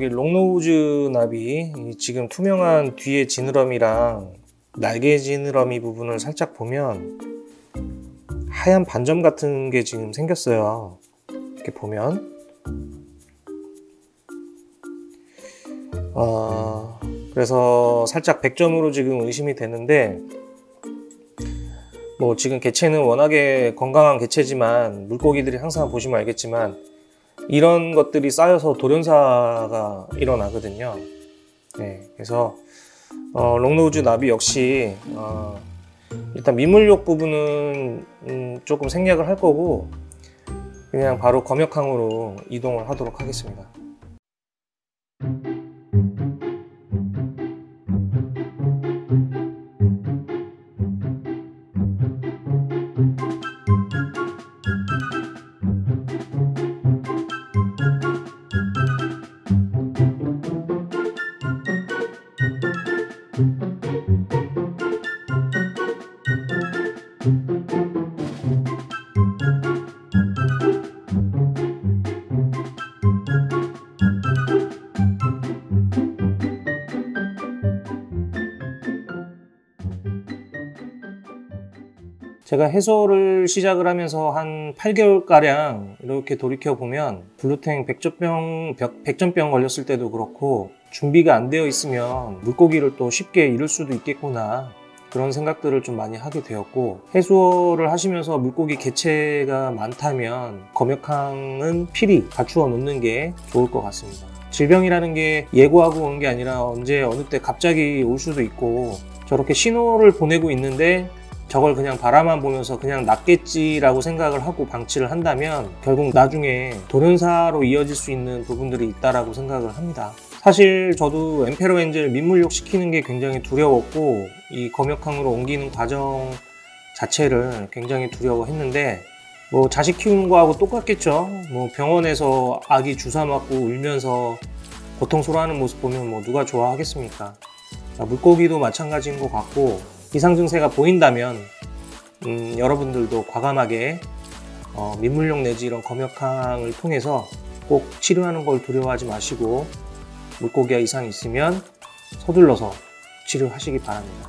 여기 롱노우즈 나비 지금 투명한 뒤에 지느러미랑 날개 지느러미 부분을 살짝 보면 하얀 반점 같은 게 지금 생겼어요. 이렇게 보면 어, 그래서 살짝 100점으로 지금 의심이 되는데 뭐 지금 개체는 워낙에 건강한 개체지만 물고기들이 항상 보시면 알겠지만 이런 것들이 쌓여서 돌연사가 일어나거든요. 네, 그래서 어, 롱노우즈 나비 역시 어, 일단 민물욕 부분은 음, 조금 생략을 할 거고 그냥 바로 검역항으로 이동을 하도록 하겠습니다. 제가 해수를 시작을 하면서 한 8개월가량 이렇게 돌이켜보면 blue tang 백점병, 백점병 걸렸을 때도 그렇고 준비가 안 되어 있으면 물고기를 또 쉽게 잃을 수도 있겠구나 그런 생각들을 좀 많이 하게 되었고 해수를 하시면서 물고기 개체가 많다면 검역항은 필히 갖추어 놓는 게 좋을 것 같습니다. 질병이라는 게 예고하고 온게 아니라 언제 어느 때 갑자기 올 수도 있고 저렇게 신호를 보내고 있는데 저걸 그냥 바라만 보면서 그냥 낫겠지라고 생각을 하고 방치를 한다면 결국 나중에 돌연사로 이어질 수 있는 부분들이 있다라고 생각을 합니다. 사실 저도 엠페로 엔젤 민물욕 시키는 게 굉장히 두려웠고 이 검역항으로 옮기는 과정 자체를 굉장히 두려워했는데 뭐 자식 키우는 거하고 똑같겠죠. 뭐 병원에서 아기 주사 맞고 울면서 고통스러워하는 모습 보면 뭐 누가 좋아하겠습니까? 물고기도 마찬가지인 것 같고 이상 증세가 보인다면 음, 여러분들도 과감하게 어, 민물욕 내지 이런 검역항을 통해서 꼭 치료하는 걸 두려워하지 마시고 물고기가 이상이 있으면 서둘러서 치료하시기 바랍니다.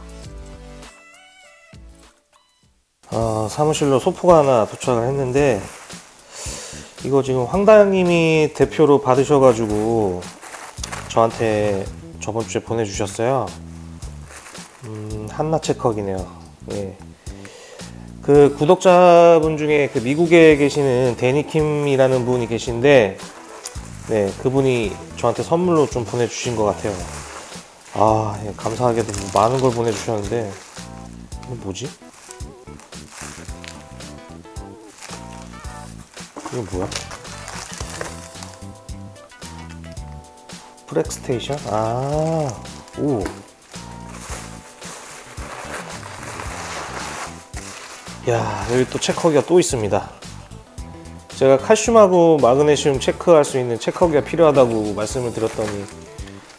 어, 사무실로 소포가 하나 도착을 했는데 이거 지금 황다영님이 대표로 받으셔가지고 저한테 저번 주에 보내주셨어요. 음, 한나 체커기네요. 예. 그 구독자분 중에 그 미국에 계시는 데니킴이라는 분이 계신데, 네, 그분이 저한테 선물로 좀 보내주신 것 같아요. 아, 예, 감사하게도 뭐 많은 걸 보내주셨는데, 뭐지? 이거 뭐야? 프렉스테이션? 아, 오. 야 여기 또 체커기가 또 있습니다. 제가 칼슘하고 마그네슘 체크할 수 있는 체커기가 필요하다고 말씀을 드렸더니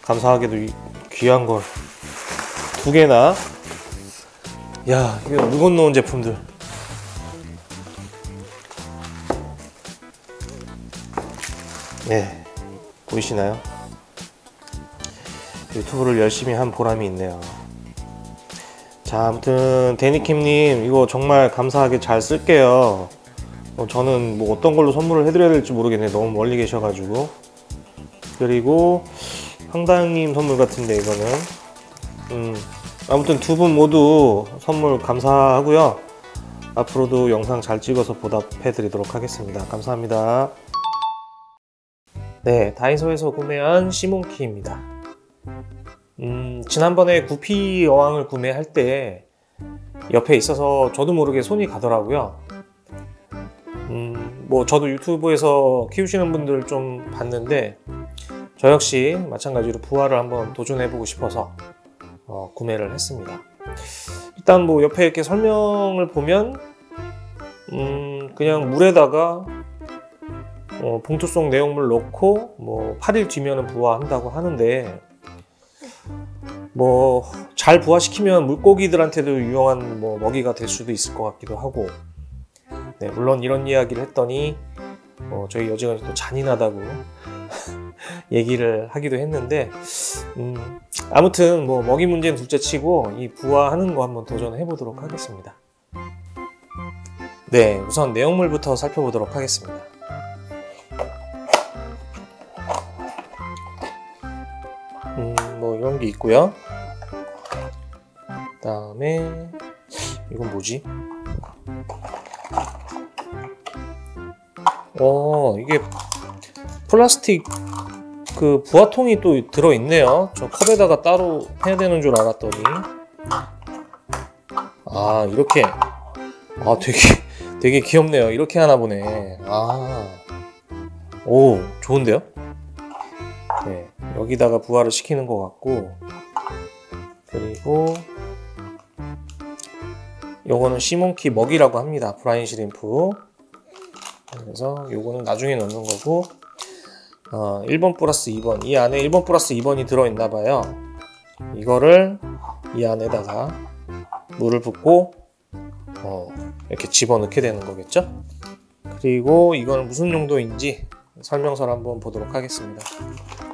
감사하게도 귀한 걸 두 개나. 야 이거 물건 넣은 제품들. 네 보이시나요? 유튜브를 열심히 한 보람이 있네요 자 아무튼 데니킴님 이거 정말 감사하게 잘 쓸게요. 어, 저는 뭐 어떤 걸로 선물을 해드려야 될지 모르겠네. 너무 멀리 계셔가지고. 그리고 황다영님 선물 같은데 이거는. 음, 아무튼 두 분 모두 선물 감사하고요. 앞으로도 영상 잘 찍어서 보답해 드리도록 하겠습니다. 감사합니다. 네 다이소에서 구매한 시몬키입니다 음, 지난번에 구피 어항을 구매할 때 옆에 있어서 저도 모르게 손이 가더라고요. 음, 뭐 저도 유튜브에서 키우시는 분들 좀 봤는데 저 역시 마찬가지로 부화를 한번 도전해보고 싶어서 어, 구매를 했습니다. 일단 뭐 옆에 이렇게 설명을 보면 음, 그냥 물에다가 어, 봉투 속 내용물 넣고 뭐 8일 뒤면은 부화한다고 하는데 뭐 잘 부화시키면 물고기들한테도 유용한 뭐 먹이가 될 수도 있을 것 같기도 하고 네, 물론 이런 이야기를 했더니 어, 저희 여직원이 또 잔인하다고 얘기를 하기도 했는데 음, 아무튼 뭐 먹이 문제는 둘째치고 이 부화하는 거 한번 도전해 보도록 하겠습니다. 네, 우선 내용물부터 살펴보도록 하겠습니다. 게 있고요. 그다음에 이건 뭐지? 어, 이게 플라스틱 그 부화통이 또 들어있네요. 저 컵에다가 따로 해야 되는 줄 알았더니. 아, 이렇게. 아, 되게, 되게 귀엽네요. 이렇게 하나 보네. 아. 오, 좋은데요? 네. 여기다가 부화를 시키는 것 같고. 그리고, 요거는 시몬키 먹이라고 합니다. 브라인 시림프. 그래서 요거는 나중에 넣는 거고 어, 1번 플러스 2번 이 안에 1번 플러스 2번이 들어있나 봐요 이거를 이 안에다가 물을 붓고 어, 이렇게 집어넣게 되는 거겠죠 그리고 이거는 무슨 용도인지 설명서를 한번 보도록 하겠습니다 음,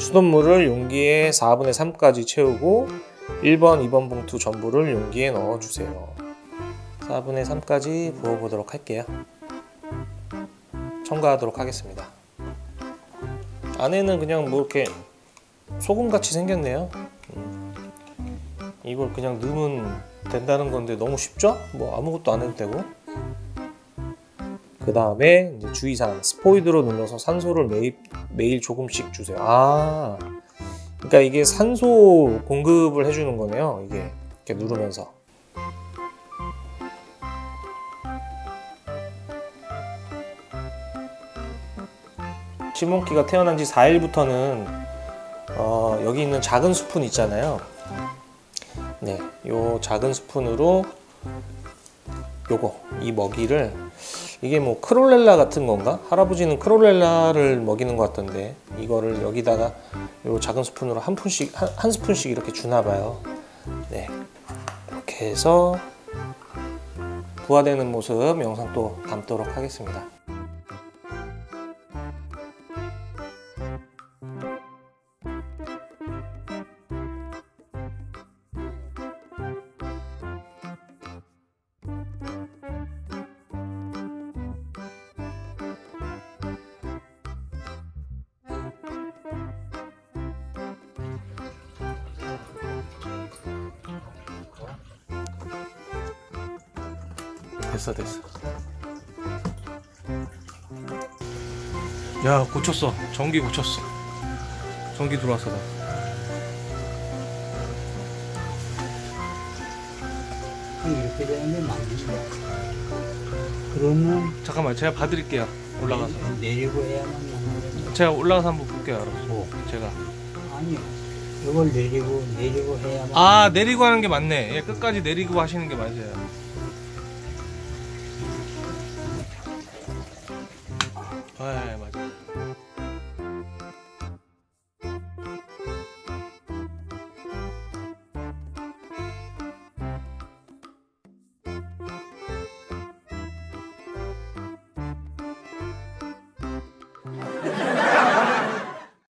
수돗물을 용기에 4분의 3까지 채우고 1번, 2번 봉투 전부를 용기에 넣어주세요 4분의 3까지 부어보도록 할게요. 첨가하도록 하겠습니다. 안에는 그냥 뭐 이렇게 소금같이 생겼네요. 음. 이걸 그냥 넣으면 된다는 건데 너무 쉽죠? 뭐 아무것도 안 해도 되고. 그 다음에 주의사항 스포이드로 눌러서 산소를 매일, 매일 조금씩 주세요. 아, 그러니까 이게 산소 공급을 해주는 거네요. 이게 이렇게 누르면서. 시몬키가 태어난 지 4일부터는 어, 여기 있는 작은 스푼 있잖아요. 네, 요 작은 스푼으로 요거 이 먹이를 이게 뭐 크롤렐라 같은 건가? 할아버지는 크롤렐라를 먹이는 것 같던데 이거를 여기다가 요 작은 스푼으로 한 푼씩 한, 한 스푼씩 이렇게 주나 봐요. 네, 이렇게 해서 부화되는 모습 영상 또 담도록 하겠습니다. 됐어 됐어. 야 고쳤어. 전기 고쳤어. 전기 들어왔어 나. 이렇게 되는데 맞는다. 그러면 잠깐만 제가 봐드릴게요. 올라가서. 내리고 해야만 제가 올라가서 한번 볼게요 알아서. 뭐? 제가. 아니요. 이걸 내리고 내리고 해야만. 아 내리고 하는 게 맞네. 예, 끝까지 내리고 하시는 게 맞아요 아 맞아